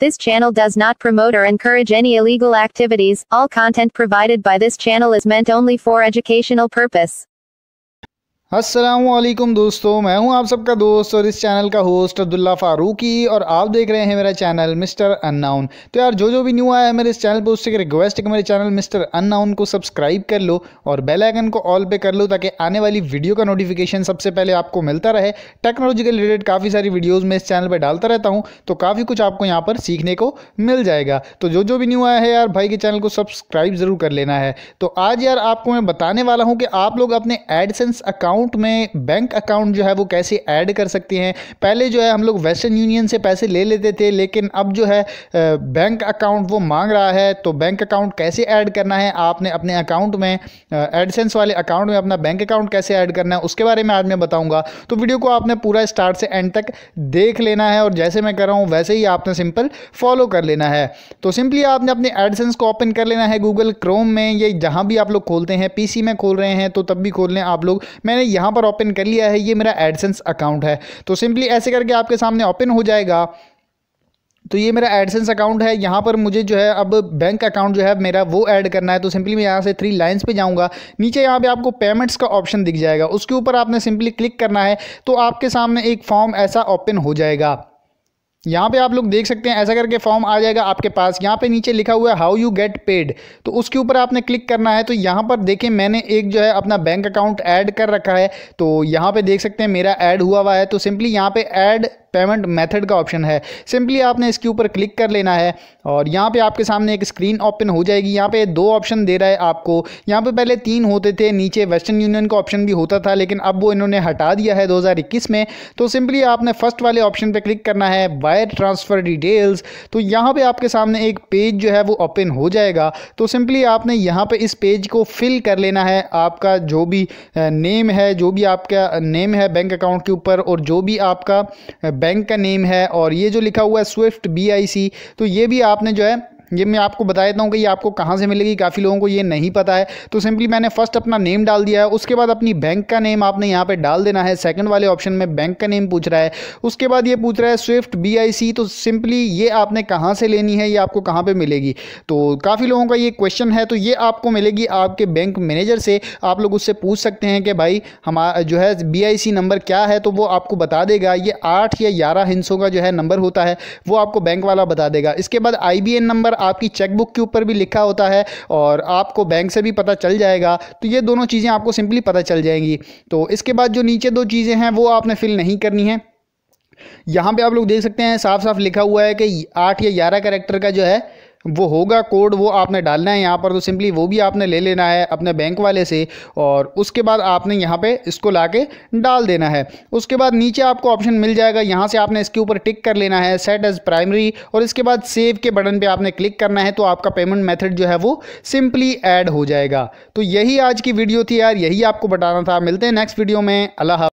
This channel does not promote or encourage any illegal activities. All content provided by this channel is meant only for educational purpose. Aslam दोस्तों, मैं हूँ आप सबका दोस्त और इस चैनल का होस्ट अब्दुल्ला फारूकी और आप देख रहे हैं मेरा चैनल मिस्टर अननाउन। तो यार जो जो भी न्यू आया है मेरे इस चैनल पर उससे रिक्वेस्ट है कि मेरे चैनल मिस्टर अननाउन को सब्सक्राइब कर लो और बेल आइकन को ऑल पे कर लो ताकि आने वाली वीडियो का नोटिफिकेशन सबसे पहले आपको मिलता रहे। टेक्नोलॉजी के रिलेटेड काफ़ी सारी वीडियोज़ में इस चैनल पर डालता रहता हूँ तो काफ़ी कुछ आपको यहाँ पर सीखने को मिल जाएगा। तो जो जो भी न्यू आया है यार, भाई के चैनल को सब्सक्राइब ज़रूर कर लेना है। तो आज यार, आपको मैं बताने वाला हूँ कि आप लोग अपने एडसेंस अकाउंट अकाउंट में बैंक अकाउंट जो है वो कैसे ऐड कर सकते हैं? पहले जो है हम लोग वेस्टर्न यूनियन से पैसे ले लेते थे, लेकिन अब जो है बैंक अकाउंट वो मांग रहा है तो बैंक अकाउंट कैसे ऐड करना है? आपने अपने अकाउंट में एडसेंस वाले अकाउंट में अपना बैंक अकाउंट कैसे ऐड करना है, उसके बारे में आज मैं बताऊँगा। तो वीडियो को आपने पूरा स्टार्ट से एंड तक देख लेना है, और जैसे मैं कर रहा हूँ, वैसे ही आपने सिंपल फॉलो कर लेना है। तो सिंपली आपने अपने एडसेंस को ओपन कर लेना है गूगल क्रोम में, या जहाँ भी आप लोग खोलते हैं, पीसी में खोल रहे हैं तो तब भी खोल लें आप लोग। मैंने यहाँ पर ओपन कर लिया है, ये मेरा एडसेंस अकाउंट है। तो सिंपली ऐसे करके आपके सामने ओपन हो जाएगा। तो ये मेरा एडसेंस अकाउंट है। यहाँ पर मुझे जो है अब बैंक अकाउंट जो है, मेरा वो ऐड करना है। तो सिंपली मैं यहाँ से थ्री लाइंस पे जाऊँगा। नीचे यहाँ पे आपको पेमेंट्स का ऑप्शन दिख जाएगा। उसके ऊपर आपने सिंपली क्लिक करना है। तो आपके सामने एक फॉर्म ऐसा ओपन हो जाएगा। यहाँ पे आप लोग देख सकते हैं, ऐसा करके फॉर्म आ जाएगा आपके पास। यहाँ पे नीचे लिखा हुआ है हाउ यू गेट पेड तो उसके ऊपर आपने क्लिक करना है तो यहाँ पर देखें मैंने एक जो है अपना बैंक अकाउंट ऐड कर रखा है। तो यहाँ पे देख सकते हैं, मेरा ऐड हुआ हुआ है तो सिंपली यहाँ पे ऐड पेमेंट मेथड का ऑप्शन है। सिंपली आपने इसके ऊपर क्लिक कर लेना है और यहाँ पे आपके सामने एक स्क्रीन ओपन हो जाएगी। यहाँ पे दो ऑप्शन दे रहा है आपको। यहाँ पे पहले तीन होते थे, नीचे वेस्टर्न यूनियन का ऑप्शन भी होता था, लेकिन अब वो इन्होंने हटा दिया है 2021 में। तो सिंपली आपने फ़र्स्ट वाले ऑप्शन पे क्लिक करना है, वायर ट्रांसफ़र डिटेल्स। तो यहाँ पे आपके सामने एक पेज जो है वो ओपन हो जाएगा। तो सिंपली आपने यहाँ पे इस पेज को फिल कर लेना है। आपका जो भी नेम है, जो भी आपका नेम है बैंक अकाउंट के ऊपर और जो भी आपका बैंक का नेम है और ये जो लिखा हुआ है स्विफ्ट बीआईसी तो ये भी आपने जो है ये मैं आपको बता देता हूँ कि ये आपको कहाँ से मिलेगी, काफ़ी लोगों को ये नहीं पता है। तो सिंपली मैंने फ़र्स्ट अपना नेम डाल दिया है, उसके बाद अपनी बैंक का नेम आपने यहाँ पे डाल देना है। सेकंड वाले ऑप्शन में बैंक का नेम पूछ रहा है, उसके बाद ये पूछ रहा है स्विफ्ट बीआईसी तो सिंपली ये आपने कहाँ से लेनी है, ये आपको कहाँ पर मिलेगी? तो काफ़ी लोगों का ये क्वेश्चन है तो ये आपको मिलेगी आपके बैंक मैनेजर से। आप लोग उससे पूछ सकते हैं कि भाई हमारा जो है बीआईसी नंबर क्या है तो वो आपको बता देगा। ये आठ या ग्यारह हिंसों का जो है नंबर होता है, वो आपको बैंक वाला बता देगा। इसके बाद आईबीएन नंबर आपकी चेकबुक के ऊपर भी लिखा होता है और आपको बैंक से भी पता चल जाएगा तो ये दोनों चीज़ें आपको सिंपली पता चल जाएँगी। तो इसके बाद जो नीचे दो चीज़ें हैं, वो आपने फिल नहीं करनी है। यहाँ पे आप लोग देख सकते हैं साफ़ साफ़ लिखा हुआ है कि आठ या ग्यारह करेक्टर का जो है वो होगा कोड, वो आपने डालना है यहाँ पर तो सिंपली वो भी आपने ले लेना है अपने बैंक वाले से और उसके बाद आपने यहाँ पे इसको ला के डाल देना है। उसके बाद नीचे आपको ऑप्शन मिल जाएगा, यहाँ से आपने इसके ऊपर टिक कर लेना है सेट एज प्राइमरी और इसके बाद सेव के बटन पर आपने क्लिक करना है तो आपका पेमेंट मेथड जो है वो सिंपली ऐड हो जाएगा। तो यही आज की वीडियो थी यार, यही आपको बताना था। मिलते हैं नेक्स्ट वीडियो में। अल्लाह